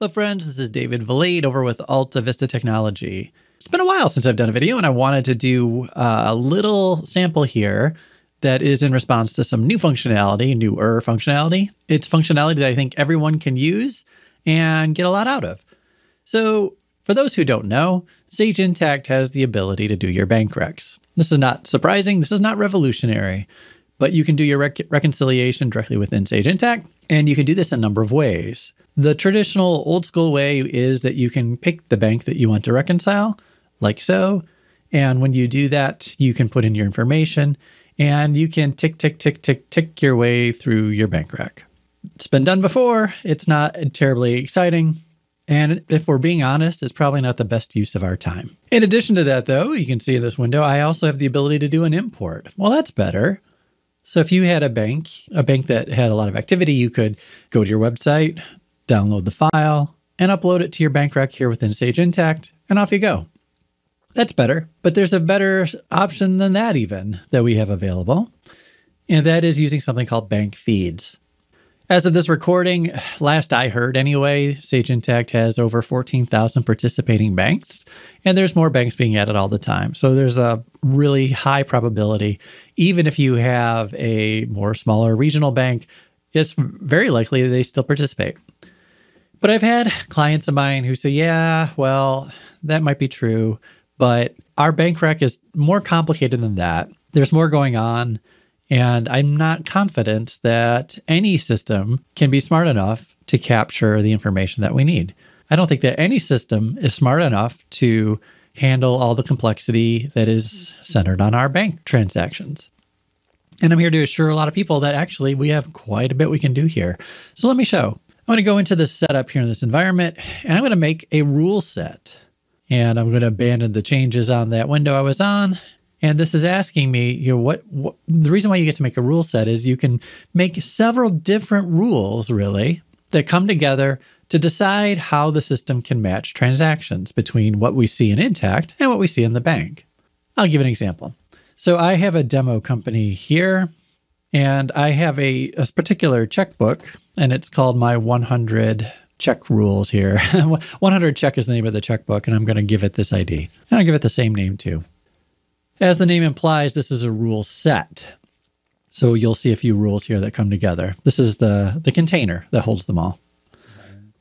Hello, friends. This is David Valade over with Alta Vista Technology. It's been a while since I've done a video, and I wanted to do uh, a little sample here that is in response to some new functionality, newer functionality. It's functionality that I think everyone can use and get a lot out of. So, for those who don't know, Sage Intacct has the ability to do your bank recs. This is not surprising, this is not revolutionary, but you can do your rec- reconciliation directly within Sage Intacct, and you can do this a number of ways. The traditional old school way is that you can pick the bank that you want to reconcile, like so. And when you do that, you can put in your information and you can tick, tick, tick, tick, tick your way through your bank rec. It's been done before. It's not terribly exciting. And if we're being honest, it's probably not the best use of our time. In addition to that, though, you can see in this window, I also have the ability to do an import. Well, that's better. So if you had a bank, a bank that had a lot of activity, you could go to your website, download the file, and upload it to your bank rec here within Sage Intacct, and off you go. That's better, but there's a better option than that, even that we have available, and that is using something called bank feeds. As of this recording, last I heard anyway, Sage Intacct has over 14,000 participating banks, and there's more banks being added all the time. So there's a really high probability, even if you have a more smaller regional bank, it's very likely they still participate. But I've had clients of mine who say, yeah, well, that might be true, but our bank rec is more complicated than that. There's more going on. And I'm not confident that any system can be smart enough to capture the information that we need. I don't think that any system is smart enough to handle all the complexity that is centered on our bank transactions. And I'm here to assure a lot of people that actually we have quite a bit we can do here. So let me show. I'm going to go into this setup here in this environment and I'm going to make a rule set. And I'm going to abandon the changes on that window I was on. And this is asking me, you know, what, what the reason why you get to make a rule set is you can make several different rules really that come together to decide how the system can match transactions between what we see in Intacct and what we see in the bank. I'll give an example. So I have a demo company here and I have a, a particular checkbook, and it's called my 100 check rules here. 100 check is the name of the checkbook, and I'm going to give it this ID. And I'll give it the same name too. As the name implies, this is a rule set. So you'll see a few rules here that come together. This is the, the container that holds them all.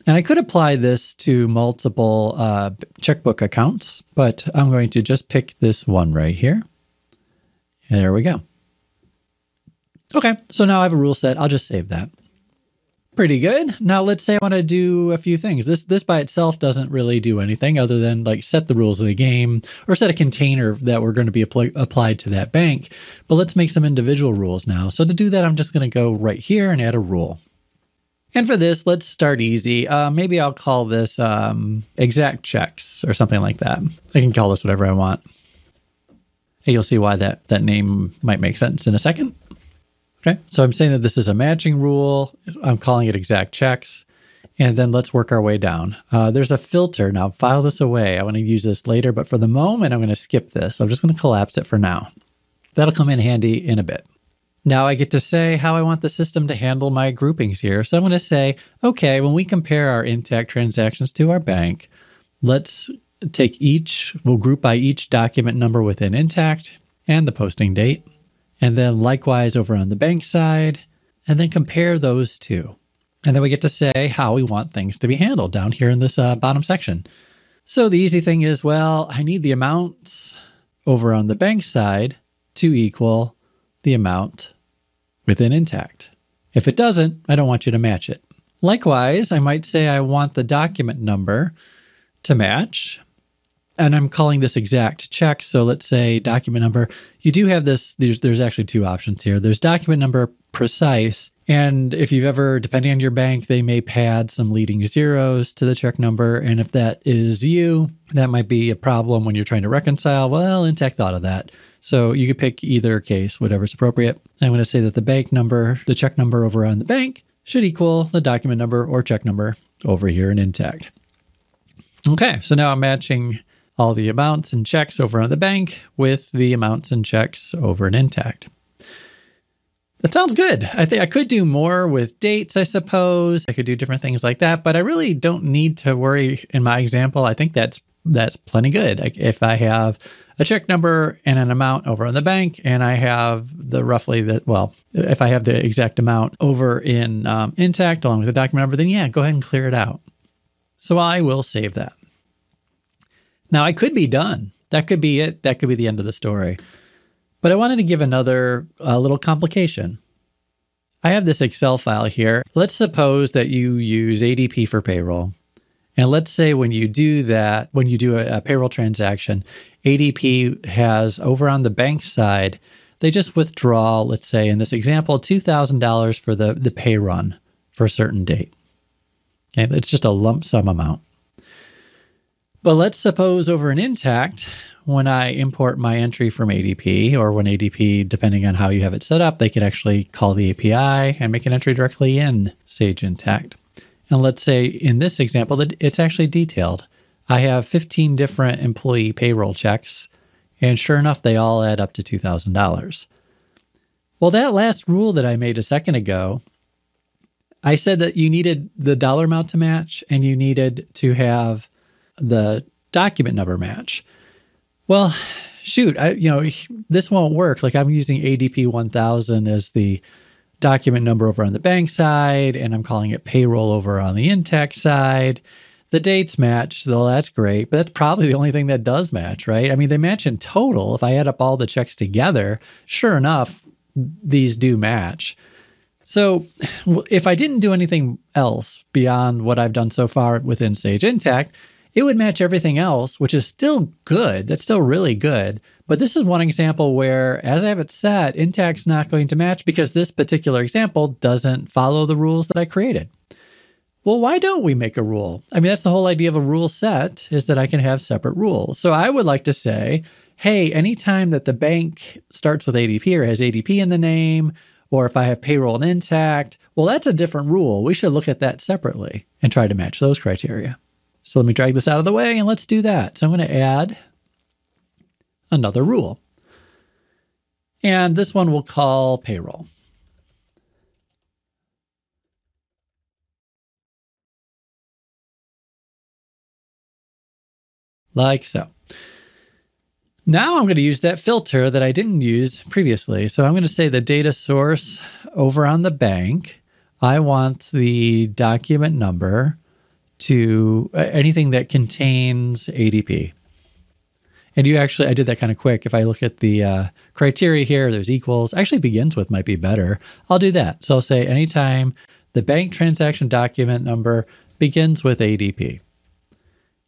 And I could apply this to multiple uh, checkbook accounts, but I'm going to just pick this one right here. And there we go. Okay, so now I have a rule set. I'll just save that. Pretty good. Now let's say I want to do a few things. This this by itself doesn't really do anything other than like set the rules of the game or set a container that we're going to be apl- applied to that bank. But let's make some individual rules now. So to do that, I'm just going to go right here and add a rule. And for this, let's start easy. Uh, maybe I'll call this um, exact checks or something like that. I can call this whatever I want. Hey, you'll see why that, that name might make sense in a second. Okay, so I'm saying that this is a matching rule. I'm calling it exact checks. And then let's work our way down. Uh, there's a filter. Now, file this away. I want to use this later, but for the moment, I'm going to skip this. I'm just going to collapse it for now. That'll come in handy in a bit. Now I get to say how I want the system to handle my groupings here. So I'm going to say, okay, when we compare our Intacct transactions to our bank, let's take each, we'll group by each document number within Intacct and the posting date and then likewise over on the bank side, and then compare those two. And then we get to say how we want things to be handled down here in this uh, bottom section. So the easy thing is, well, I need the amounts over on the bank side to equal the amount within Intacct. If it doesn't, I don't want you to match it. Likewise, I might say I want the document number to match and I'm calling this exact check. So let's say document number. You do have this. There's there's actually two options here. There's document number precise, and if you've ever, depending on your bank, they may pad some leading zeros to the check number. And if that is you, that might be a problem when you're trying to reconcile. Well, Intacct thought of that. So you could pick either case, whatever's appropriate. I'm going to say that the bank number, the check number over on the bank, should equal the document number or check number over here in Intacct. Okay, so now I'm matching all the amounts and checks over on the bank with the amounts and checks over in Intacct. That sounds good. I think I could do more with dates, I suppose. I could do different things like that, but I really don't need to worry in my example. I think that's that's plenty good. If I have a check number and an amount over in the bank, and I have the roughly that well, if I have the exact amount over in um, Intacct along with the document number, then yeah, go ahead and clear it out. So I will save that. Now I could be done. That could be it. That could be the end of the story. But I wanted to give another uh, little complication. I have this Excel file here. Let's suppose that you use ADP for payroll. And let's say when you do that, when you do a, a payroll transaction, ADP has over on the bank side, they just withdraw, let's say in this example, $2,000 for the, the pay run for a certain date. Okay, it's just a lump sum amount. But let's suppose over an Intacct, when I import my entry from ADP, or when ADP, depending on how you have it set up, they can actually call the API and make an entry directly in Sage Intacct. And let's say in this example that it's actually detailed. I have 15 different employee payroll checks, and sure enough, they all add up to $2,000. Well, that last rule that I made a second ago, I said that you needed the dollar amount to match and you needed to have the document number match. Well, shoot, I, you know, this won't work. Like I'm using ADP 1000 as the document number over on the bank side, and I'm calling it payroll over on the Intacct side. The dates match, though that's great, but that's probably the only thing that does match, right? I mean, they match in total. If I add up all the checks together, sure enough, these do match. So if I didn't do anything else beyond what I've done so far within Sage Intacct, it would match everything else, which is still good. That's still really good. But this is one example where, as I have it set, Intacct's not going to match because this particular example doesn't follow the rules that I created. Well, why don't we make a rule? I mean, that's the whole idea of a rule set is that I can have separate rules. So I would like to say, hey, anytime that the bank starts with ADP or has ADP in the name, or if I have payroll and Intacct, well, that's a different rule. We should look at that separately and try to match those criteria. So let me drag this out of the way and let's do that. So I'm going to add another rule. And this one we'll call payroll. Like so. Now I'm going to use that filter that I didn't use previously. So I'm going to say the data source over on the bank. I want the document number to uh, anything that contains ADP. And you actually, I did that kind of quick. If I look at the uh, criteria here, there's equals, actually begins with might be better. I'll do that. So I'll say anytime the bank transaction document number begins with ADP.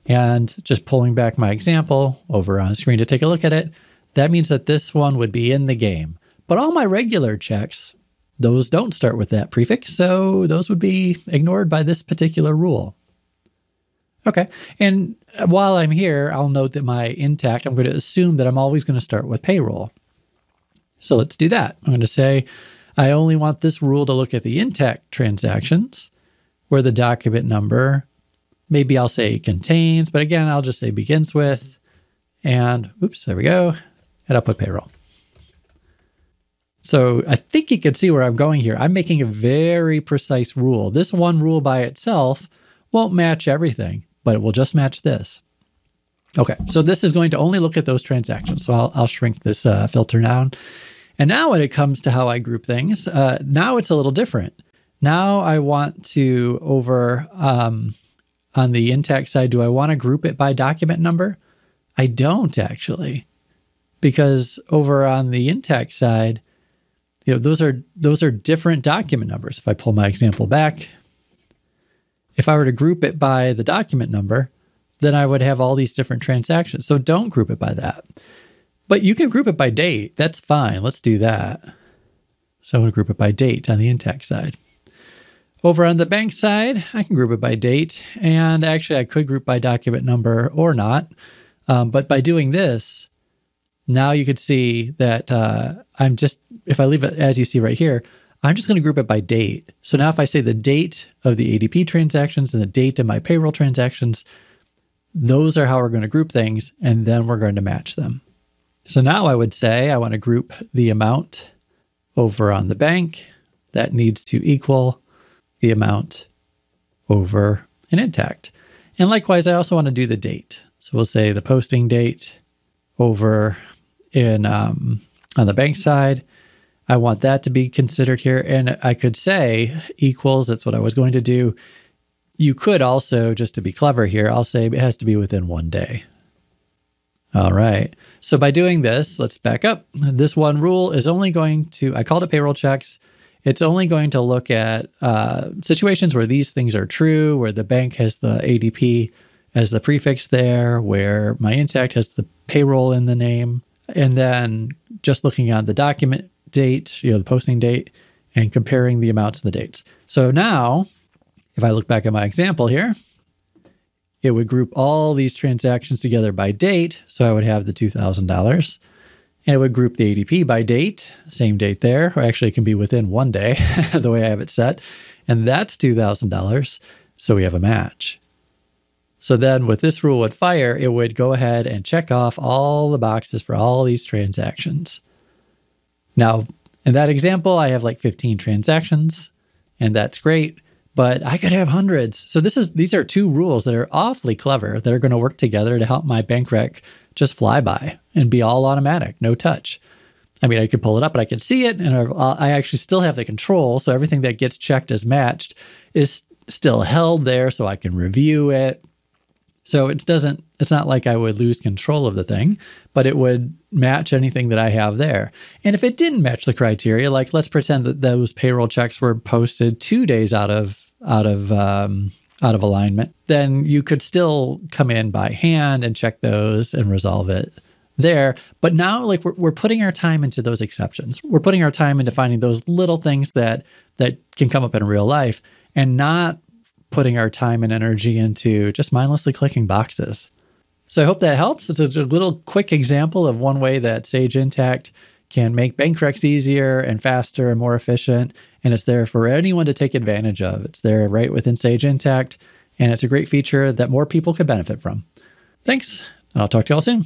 And just pulling back my example over on screen to take a look at it, that means that this one would be in the game. But all my regular checks, those don't start with that prefix, so those would be ignored by this particular rule. Okay. And while I'm here, I'll note that my Intacct, I'm going to assume that I'm always going to start with payroll. So let's do that. I'm going to say I only want this rule to look at the Intacct transactions where the document number, maybe I'll say contains, but again, I'll just say begins with. And oops, there we go. And I'll put payroll. So I think you can see where I'm going here. I'm making a very precise rule. This one rule by itself won't match everything but it will just match this. Okay, so this is going to only look at those transactions. So I'll, I'll shrink this uh, filter down. And now when it comes to how I group things, uh, now it's a little different. Now I want to, over um, on the Intacct side, do I want to group it by document number? I don't actually, because over on the Intacct side, you know, those are those are different document numbers. If I pull my example back, if I were to group it by the document number, then I would have all these different transactions. So don't group it by that. But you can group it by date. That's fine. Let's do that. So I'm going to group it by date on the Intacct side. Over on the bank side, I can group it by date. And actually, I could group by document number or not. Um, but by doing this, now you could see that uh, I'm just, if I leave it as you see right here, I'm just going to group it by date. So now if I say the date of the ADP transactions and the date of my payroll transactions, those are how we're going to group things, and then we're going to match them. So now I would say I want to group the amount over on the bank, that needs to equal the amount over in Intacct. And likewise, I also want to do the date. So we'll say the posting date over in um, on the bank side. I want that to be considered here. And I could say equals, that's what I was going to do. You could also, just to be clever here, I'll say it has to be within one day. All right. So by doing this, let's back up. This one rule is only going to, I called it payroll checks. It's only going to look at uh, situations where these things are true, where the bank has the ADP as the prefix there, where my Intacct has the payroll in the name. And then just looking at the document date, you know, the posting date, and comparing the amounts and the dates. So now, if I look back at my example here, it would group all these transactions together by date. So I would have the $2,000 and it would group the ADP by date, same date there, or actually it can be within one day, the way I have it set. And that's $2,000. So we have a match. So then with this rule with fire, it would go ahead and check off all the boxes for all these transactions. Now, in that example, I have like 15 transactions, and that's great, but I could have hundreds. So this is these are two rules that are awfully clever that are going to work together to help my bank rec just fly by and be all automatic, no touch. I mean, I could pull it up, but I could see it, and uh, I actually still have the control. So everything that gets checked as matched is still held there, so I can review it. So it doesn't. It's not like I would lose control of the thing, but it would match anything that I have there. And if it didn't match the criteria, like let's pretend that those payroll checks were posted two days out of out of um, out of alignment, then you could still come in by hand and check those and resolve it there. But now, like we're, we're putting our time into those exceptions. We're putting our time into finding those little things that that can come up in real life, and not putting our time and energy into just mindlessly clicking boxes. So I hope that helps. It's a, a little quick example of one way that Sage Intacct can make bank recs easier and faster and more efficient. And it's there for anyone to take advantage of. It's there right within Sage Intacct. And it's a great feature that more people could benefit from. Thanks. I'll talk to you all soon.